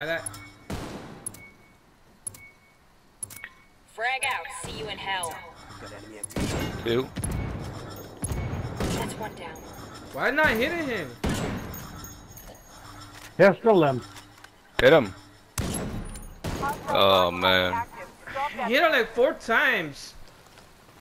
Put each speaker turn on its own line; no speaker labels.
I.
Frag out. See you in hell.
Two.
That's one down.
Why not hitting him?
Pistol him.
Hit him. Oh man.
He hit him like four times.